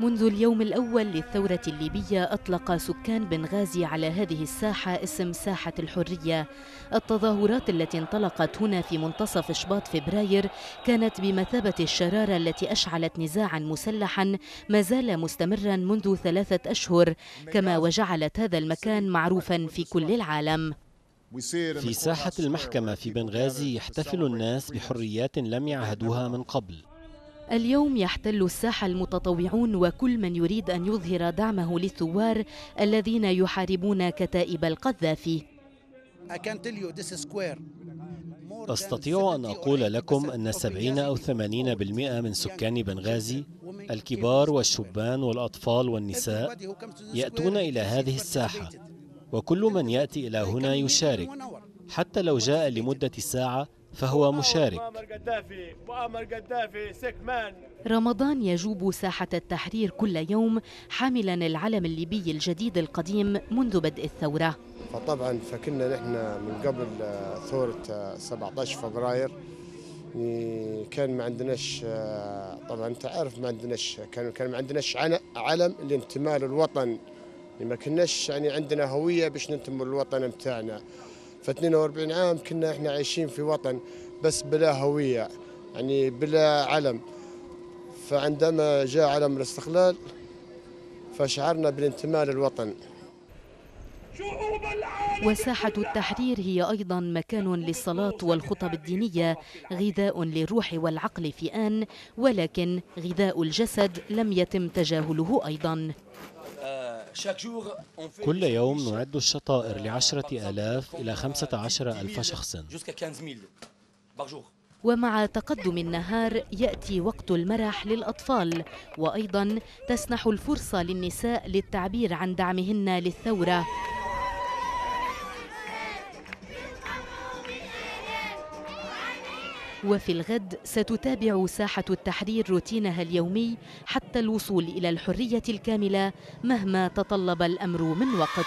منذ اليوم الأول للثورة الليبية أطلق سكان بنغازي على هذه الساحة اسم ساحة الحرية. التظاهرات التي انطلقت هنا في منتصف شباط فبراير كانت بمثابة الشرارة التي أشعلت نزاعا مسلحا ما زال مستمرا منذ ثلاثة أشهر كما وجعلت هذا المكان معروفا في كل العالم. في ساحة المحكمة في بنغازي يحتفل الناس بحريات لم يعهدوها من قبل. اليوم يحتل الساحة المتطوعون وكل من يريد أن يظهر دعمه للثوار الذين يحاربون كتائب القذافي. أستطيع أن أقول لكم أن 70 أو 80% من سكان بنغازي الكبار والشبان والأطفال والنساء يأتون إلى هذه الساحة وكل من يأتي إلى هنا يشارك. حتى لو جاء لمدة ساعة فهو مشارك. رمضان يجوب ساحة التحرير كل يوم حاملا العلم الليبي الجديد القديم منذ بدء الثورة. فطبعا فكنا نحن من قبل ثورة 17 فبراير كان ما عندناش طبعا أنت عارف ما عندناش كان كان ما عندناش علم الانتماء للوطن. ما كناش يعني عندنا هوية باش ننتموا للوطن بتاعنا. ف 42 عام كنا إحنا عايشين في وطن بس بلا هوية يعني بلا علم. فعندما جاء علم الاستقلال فشعرنا بالانتماء للوطن. وساحة التحرير هي أيضا مكان للصلاة والخطب الدينية غذاء للروح والعقل في آن ولكن غذاء الجسد لم يتم تجاهله أيضا. كل يوم نعد الشطائر لعشرة آلاف إلى خمسة عشر ألف شخص ومع تقدم النهار يأتي وقت المرح للأطفال وأيضا تسنح الفرصة للنساء للتعبير عن دعمهن للثورة. وفي الغد ستتابع ساحة التحرير روتينها اليومي حتى الوصول إلى الحرية الكاملة مهما تطلب الأمر من وقت.